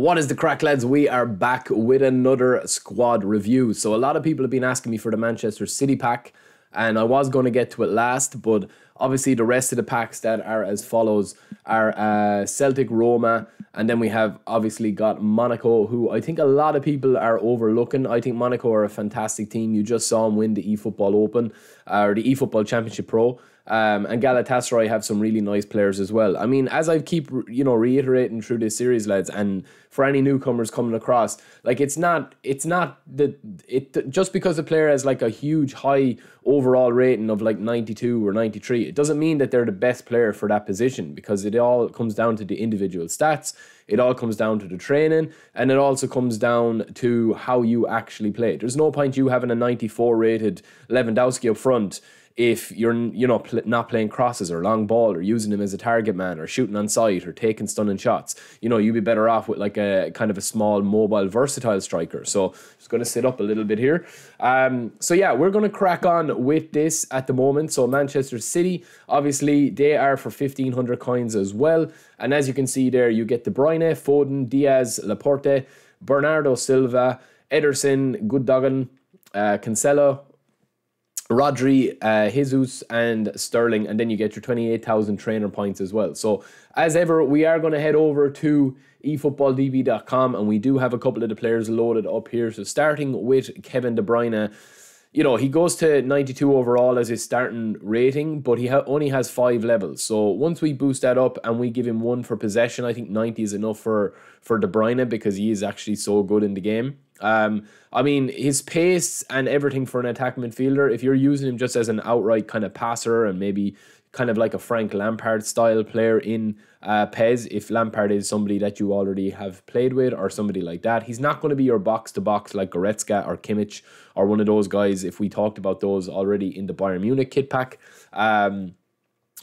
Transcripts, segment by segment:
What is the crack, lads? We are back with another squad review. So, a lot of people have been asking me for the Manchester City pack, and I was going to get to it last, but obviously, the rest of the packs that are as follows are uh, Celtic, Roma, and then we have obviously got Monaco, who I think a lot of people are overlooking. I think Monaco are a fantastic team. You just saw them win the eFootball Open uh, or the eFootball Championship Pro. Um, and Galatasaray have some really nice players as well. I mean, as I keep you know reiterating through this series, lads, and for any newcomers coming across, like it's not it's not the it just because a player has like a huge high overall rating of like ninety two or ninety three, it doesn't mean that they're the best player for that position because it all comes down to the individual stats. It all comes down to the training, and it also comes down to how you actually play. There's no point you having a ninety four rated Lewandowski up front if you're you know pl- not playing crosses or long ball or using him as a target man or shooting on sight or taking stunning shots you know you'd be better off with like a kind of a small mobile versatile striker. So just going to sit up a little bit here. Um, so yeah we're going to crack on with this at the moment. So manchester city obviously they are for 1500 coins as well. And as you can see there you get De Bruyne Foden Dias Laporte Bernardo Silva Ederson Gundogan uh, Cancelo Rodri, uh, Jesus, and Sterling, and then you get your 28,000 trainer points as well. So, as ever, we are going to head over to efootballdb.com, and we do have a couple of the players loaded up here. So, starting with Kevin De Bruyne, you know, he goes to 92 overall as his starting rating, but he ha- only has five levels. So, once we boost that up and we give him one for possession, I think 90 is enough for, for De Bruyne because he is actually so good in the game. Um, I mean, his pace and everything for an attack midfielder, if you're using him just as an outright kind of passer and maybe kind of like a Frank Lampard style player in uh, PES, if Lampard is somebody that you already have played with or somebody like that, he's not going to be your box to box like Goretzka or Kimmich or one of those guys if we talked about those already in the Bayern Munich kit pack. Um,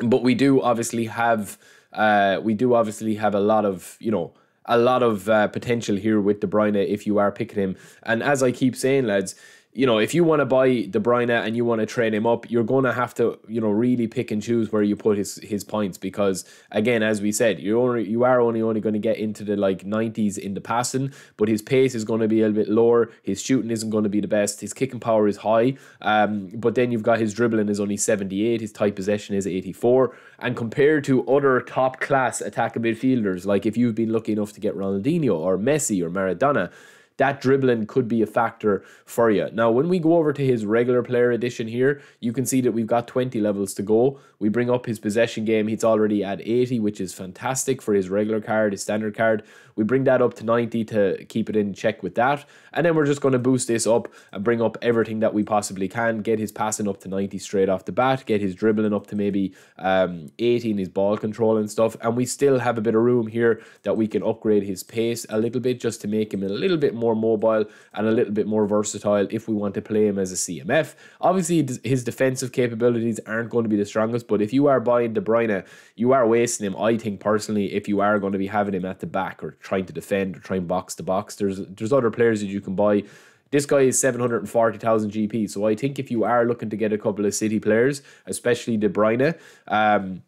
but we do obviously have uh, we do obviously have a lot of, you know, a lot of uh, potential here with De Bruyne if you are picking him. And as I keep saying, lads, you know, if you want to buy De Bruyne and you want to train him up, you're going to have to, you know, really pick and choose where you put his his points because, again, as we said, you're only you are only only going to get into the like 90s in the passing, but his pace is going to be a little bit lower. His shooting isn't going to be the best. His kicking power is high, um, but then you've got his dribbling is only 78. His tight possession is 84, and compared to other top class attacking midfielders, like if you've been lucky enough to get Ronaldinho or Messi or Maradona that dribbling could be a factor for you. Now, when we go over to his regular player edition here, you can see that we've got 20 levels to go. We bring up his possession game, he's already at 80, which is fantastic for his regular card, his standard card. We bring that up to 90 to keep it in check with that. And then we're just going to boost this up and bring up everything that we possibly can. Get his passing up to 90 straight off the bat, get his dribbling up to maybe um, 80 in his ball control and stuff. And we still have a bit of room here that we can upgrade his pace a little bit just to make him a little bit more mobile and a little bit more versatile if we want to play him as a CMF. Obviously, his defensive capabilities aren't going to be the strongest, but if you are buying De Bruyne, you are wasting him, I think personally, if you are going to be having him at the back or trying to defend or try and box to box. There's there's other players that you can buy. This guy is 740,000 GP. So I think if you are looking to get a couple of City players, especially De Bruyne, um,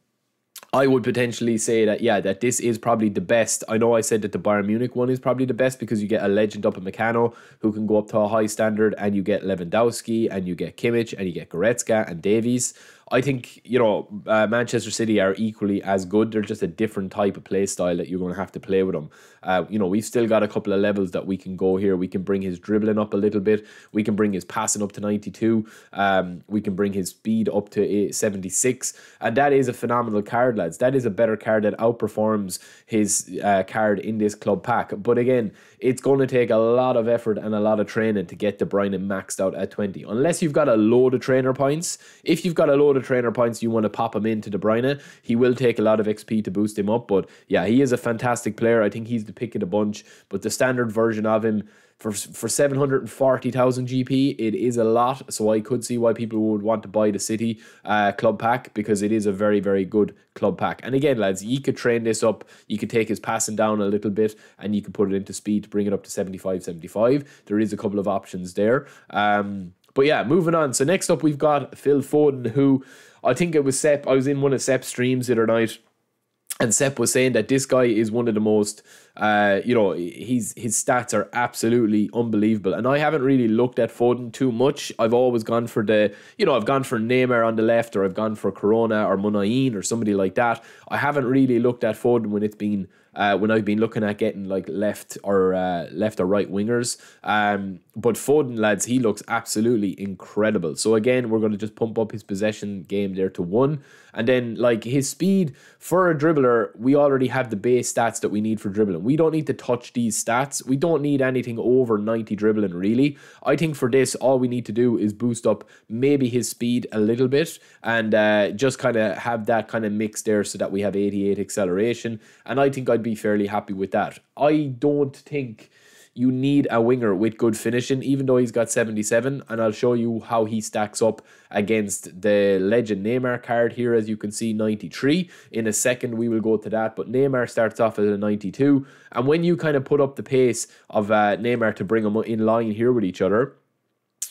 I would potentially say that yeah, that this is probably the best. I know I said that the Bayern Munich one is probably the best because you get a legend up in Meccano who can go up to a high standard, and you get Lewandowski, and you get Kimmich, and you get Goretzka and Davies. I think you know uh, Manchester City are equally as good. They're just a different type of play style that you're going to have to play with them. Uh, you know, we've still got a couple of levels that we can go here. We can bring his dribbling up a little bit. We can bring his passing up to 92. Um, we can bring his speed up to 76. And that is a phenomenal card, lads. That is a better card that outperforms his uh, card in this club pack. But again, it's going to take a lot of effort and a lot of training to get De Bruyne maxed out at 20. Unless you've got a load of trainer points. If you've got a load trainer points, you want to pop him into De Bruyne. He will take a lot of XP to boost him up. But yeah, he is a fantastic player. I think he's the pick of the bunch. But the standard version of him for for 740,000 GP, it is a lot. So I could see why people would want to buy the City uh, club pack because it is a very, very good club pack. And again, lads, you could train this up. You could take his passing down a little bit and you could put it into speed to bring it up to 75, 75. There is a couple of options there. Um, but yeah, moving on. So next up, we've got Phil Foden, who I think it was Sep. I was in one of Sep's streams the other night and Sep was saying that this guy is one of the most Uh, you know, he's his stats are absolutely unbelievable. And I haven't really looked at Foden too much. I've always gone for the, you know, I've gone for Neymar on the left, or I've gone for Corona or Muniain or somebody like that. I haven't really looked at Foden when it's been uh, when I've been looking at getting like left or uh, left or right wingers. Um, but Foden, lads, he looks absolutely incredible. So again, we're going to just pump up his possession game there to one. And then, like his speed for a dribbler, we already have the base stats that we need for dribbling. We don't need to touch these stats. We don't need anything over 90 dribbling, really. I think for this, all we need to do is boost up maybe his speed a little bit and uh, just kind of have that kind of mix there so that we have 88 acceleration. And I think I'd be fairly happy with that. I don't think you need a winger with good finishing, even though he's got 77. And I'll show you how he stacks up against the legend Neymar card here, as you can see, 93. In a second, we will go to that. But Neymar starts off at a 92. And when you kind of put up the pace of uh, Neymar to bring them in line here with each other,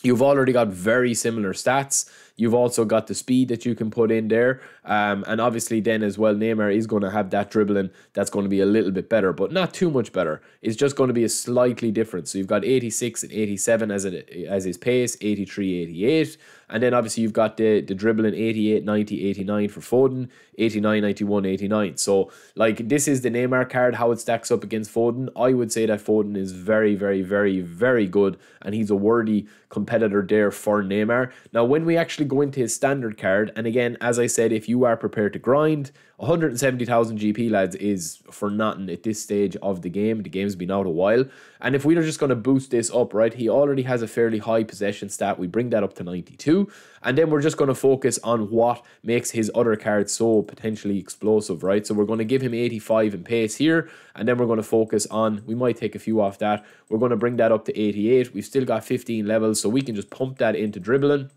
You've already got very similar stats. You've also got the speed that you can put in there. Um, and obviously, then as well, Neymar is going to have that dribbling that's going to be a little bit better, but not too much better. It's just going to be a slightly different. So you've got 86 and 87 as, it, as his pace, 83, 88. And then obviously you've got the, the dribbling 88, 90, 89 for Foden, 89, 91, 89. So like this is the Neymar card, how it stacks up against Foden. I would say that Foden is very, very, very, very good and he's a worthy competitor there for Neymar. Now when we actually go into his standard card, and again, as I said, if you are prepared to grind, 170,000 GP lads is for nothing at this stage of the game. The game's been out a while. And if we are just going to boost this up, right, he already has a fairly high possession stat. We bring that up to 92. And then we're just going to focus on what makes his other cards so potentially explosive, right? So we're going to give him 85 in pace here. And then we're going to focus on, we might take a few off that. We're going to bring that up to 88. We've still got 15 levels, so we can just pump that into dribbling.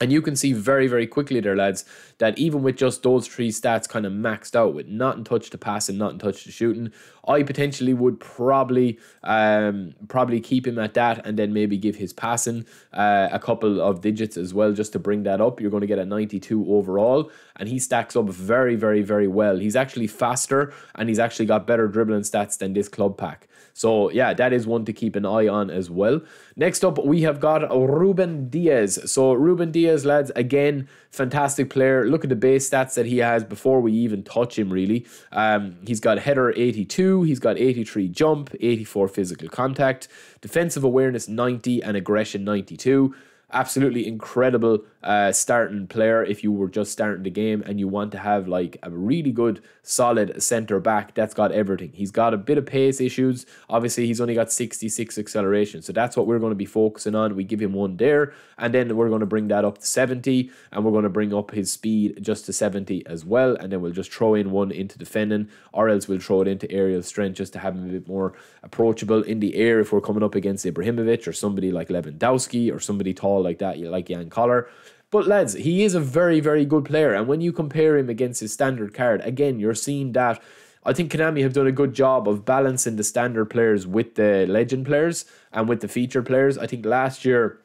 And you can see very, very quickly there, lads, that even with just those three stats kind of maxed out with not in touch to passing, not in touch to shooting, I potentially would probably um, probably keep him at that and then maybe give his passing uh, a couple of digits as well just to bring that up. You're going to get a 92 overall, and he stacks up very, very, very well. He's actually faster and he's actually got better dribbling stats than this club pack. So yeah, that is one to keep an eye on as well. Next up, we have got Ruben Dias. So Ruben Dias, lads, again, fantastic player. Look at the base stats that he has before we even touch him, really. Um, he's got header 82, he's got 83 jump, 84 physical contact, defensive awareness 90, and aggression 92 absolutely incredible uh, starting player if you were just starting the game and you want to have like a really good solid center back. That's got everything. He's got a bit of pace issues. Obviously he's only got 66 acceleration. So that's what we're going to be focusing on. We give him one there and then we're going to bring that up to 70 and we're going to bring up his speed just to 70 as well and then we'll just throw in one into defending or else we'll throw it into aerial strength just to have him a bit more approachable in the air if we're coming up against Ibrahimovic or somebody like Lewandowski or somebody tall like that you like Jan Koller but lads, he is a very, very good player. And when you compare him against his standard card, again, you're seeing that I think Konami have done a good job of balancing the standard players with the legend players and with the feature players. I think last year,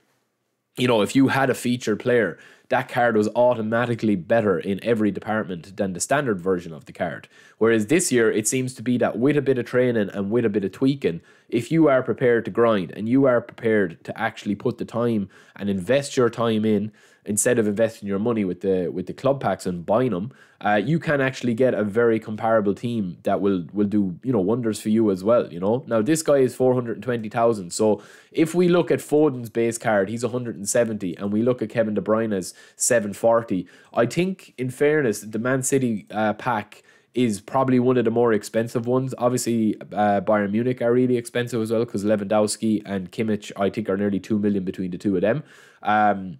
you know, if you had a feature player, that card was automatically better in every department than the standard version of the card. Whereas this year, it seems to be that with a bit of training and with a bit of tweaking, if you are prepared to grind and you are prepared to actually put the time and invest your time in instead of investing your money with the with the club packs and buying them, uh, you can actually get a very comparable team that will will do you know wonders for you as well. You know, now this guy is four hundred and twenty thousand. So if we look at Foden's base card, he's one hundred and seventy, and we look at Kevin De Bruyne's seven forty. I think, in fairness, the Man City uh, pack is probably one of the more expensive ones. Obviously, uh, Bayern Munich are really expensive as well because Lewandowski and Kimmich, I think, are nearly two million between the two of them. Um,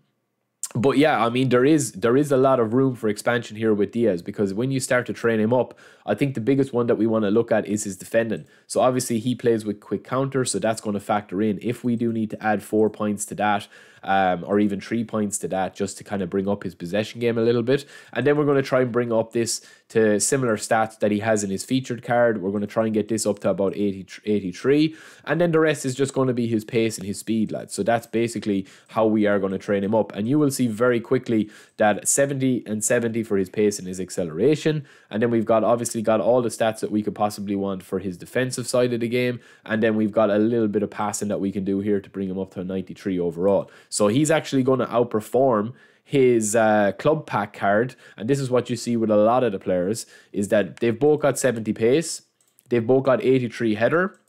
but yeah, I mean there is there is a lot of room for expansion here with Dias because when you start to train him up, I think the biggest one that we want to look at is his defending. So obviously he plays with quick counter, so that's going to factor in. If we do need to add four points to that, um, or even three points to that just to kind of bring up his possession game a little bit. And then we're going to try and bring up this to similar stats that he has in his featured card. We're going to try and get this up to about 80, 83. And then the rest is just going to be his pace and his speed, lads. So that's basically how we are going to train him up. And you will see very quickly that 70 and 70 for his pace and his acceleration. And then we've got obviously got all the stats that we could possibly want for his defensive side of the game. And then we've got a little bit of passing that we can do here to bring him up to a 93 overall. So he's actually going to outperform his uh, club pack card, and this is what you see with a lot of the players, is that they've both got 70 pace, they've both got 83 header,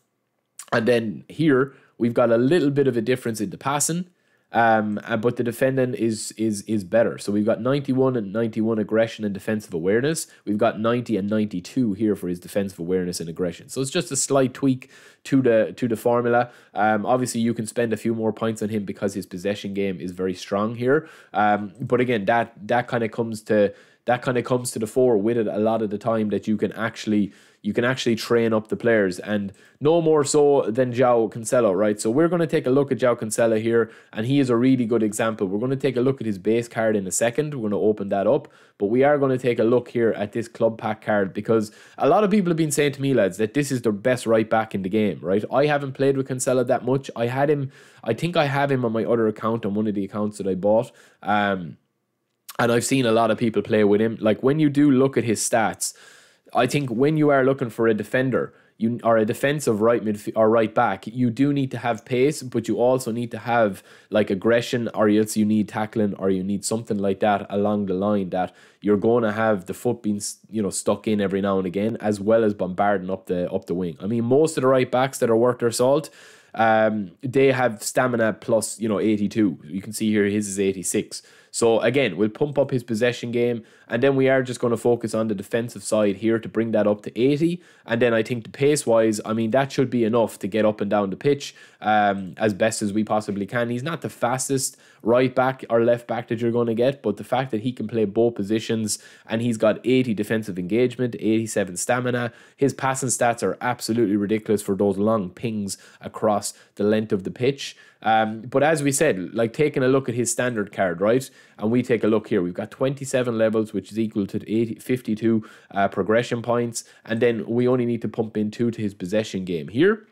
and then here we've got a little bit of a difference in the passing, um, uh, but the defending is is is better. So we've got 91 and 91 aggression and defensive awareness. We've got 90 and 92 here for his defensive awareness and aggression. So it's just a slight tweak to the to the formula. Um, obviously you can spend a few more points on him because his possession game is very strong here. Um, but again, that that kind of comes to that kind of comes to the fore with it a lot of the time that you can actually you can actually train up the players and no more so than João Cancelo, right? So we're going to take a look at João Cancelo here and he is a really good example. We're going to take a look at his base card in a second. We're going to open that up, but we are going to take a look here at this club pack card because a lot of people have been saying to me, lads, that this is the best right back in the game, right? I haven't played with Cancelo that much. I had him, I think I have him on my other account on one of the accounts that I bought. Um, and I've seen a lot of people play with him. Like when you do look at his stats, I think when you are looking for a defender, you are a defensive right mid or right back, you do need to have pace, but you also need to have like aggression, or else you need tackling, or you need something like that along the line that you're going to have the foot being you know stuck in every now and again, as well as bombarding up the up the wing. I mean, most of the right backs that are worth their salt um, they have stamina plus, you know, 82. You can see here his is 86. So again, we'll pump up his possession game, and then we are just going to focus on the defensive side here to bring that up to 80. And then I think the pace wise, I mean, that should be enough to get up and down the pitch um, as best as we possibly can. He's not the fastest right back or left back that you're going to get, but the fact that he can play both positions and he's got 80 defensive engagement, 87 stamina, his passing stats are absolutely ridiculous for those long pings across the length of the pitch. Um, but as we said, like taking a look at his standard card, right? And we take a look here. We've got 27 levels, which is equal to 80, 52 uh, progression points. And then we only need to pump in two to his possession game here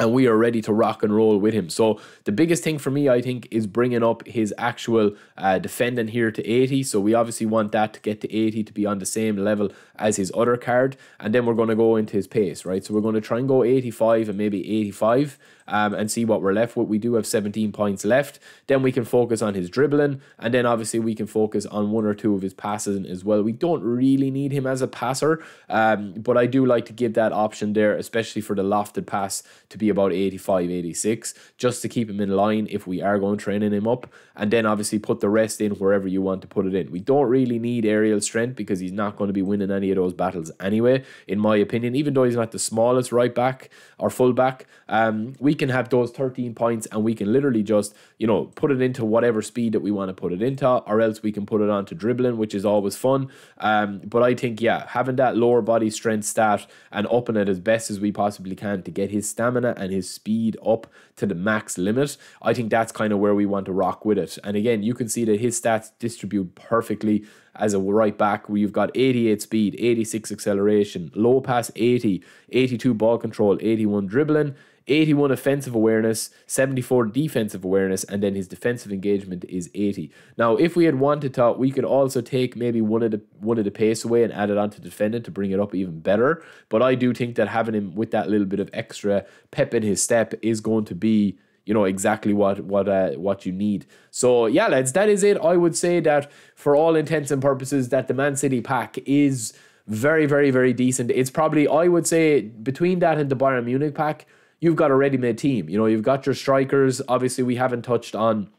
and we are ready to rock and roll with him. So the biggest thing for me, I think, is bringing up his actual uh, defending here to 80. So we obviously want that to get to 80 to be on the same level as his other card. And then we're going to go into his pace, right? So we're going to try and go 85 and maybe 85 um, and see what we're left with. We do have 17 points left. Then we can focus on his dribbling. And then obviously we can focus on one or two of his passes as well. We don't really need him as a passer, um, but I do like to give that option there, especially for the lofted pass to be about 85, 86, just to keep him in line if we are going training him up. And then obviously put the rest in wherever you want to put it in. We don't really need aerial strength because he's not going to be winning any of those battles anyway, in my opinion. Even though he's not the smallest right back or full back, um, we can have those 13 points and we can literally just, you know, put it into whatever speed that we want to put it into, or else we can put it onto dribbling, which is always fun. Um, but I think, yeah, having that lower body strength stat and upping it as best as we possibly can to get his stamina and his speed up to the max limit, I think that's kind of where we want to rock with it. And again, you can see that his stats distribute perfectly as a right back where you've got 88 speed, 86 acceleration, low pass 80, 82 ball control, 81 dribbling, 81 offensive awareness, 74 defensive awareness, and then his defensive engagement is 80. Now, if we had wanted to, we could also take maybe one of the one of the pace away and add it onto defendant to bring it up even better. But I do think that having him with that little bit of extra pep in his step is going to be you know exactly what what uh, what you need. So yeah, lads, that is it. I would say that for all intents and purposes, that the Man City pack is very, very, very decent. It's probably I would say between that and the Bayern Munich pack you've got a ready-made team. You know, you've got your strikers. Obviously, we haven't touched on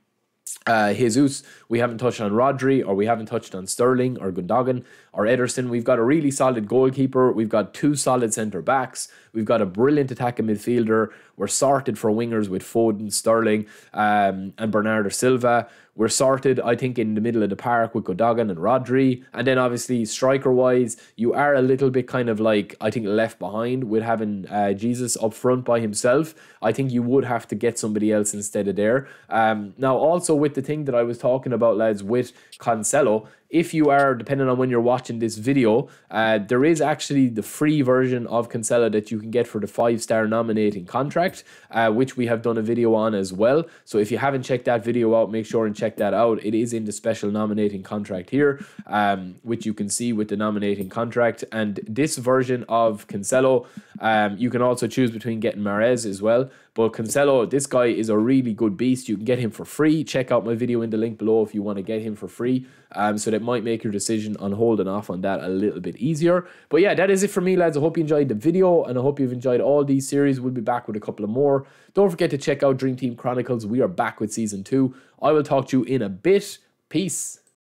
uh, Jesus, we haven't touched on Rodri, or we haven't touched on Sterling or Gundogan or Ederson. We've got a really solid goalkeeper. We've got two solid centre backs. We've got a brilliant attacking midfielder. We're sorted for wingers with Foden, Sterling, um, and Bernardo Silva. We're sorted, I think, in the middle of the park with Gundogan and Rodri. And then obviously, striker wise, you are a little bit kind of like, I think, left behind with having uh, Jesus up front by himself. I think you would have to get somebody else instead of there. Um, now, also with the thing that I was talking about, lads, with Cancelo, if you are, depending on when you're watching this video, uh, there is actually the free version of Cancelo that you can get for the five star nominating contract, uh, which we have done a video on as well. So if you haven't checked that video out, make sure and check that out. It is in the special nominating contract here, um, which you can see with the nominating contract. And this version of Cancelo, um, you can also choose between getting Mahrez as well. But Cancelo, this guy is a really good beast. You can get him for free. Check out my video in the link below if you want to get him for free. Um, so that might make your decision on holding off on that a little bit easier. But yeah, that is it for me, lads. I hope you enjoyed the video and I hope you've enjoyed all these series. We'll be back with a couple of more. Don't forget to check out Dream Team Chronicles. We are back with season two. I will talk to you in a bit. Peace.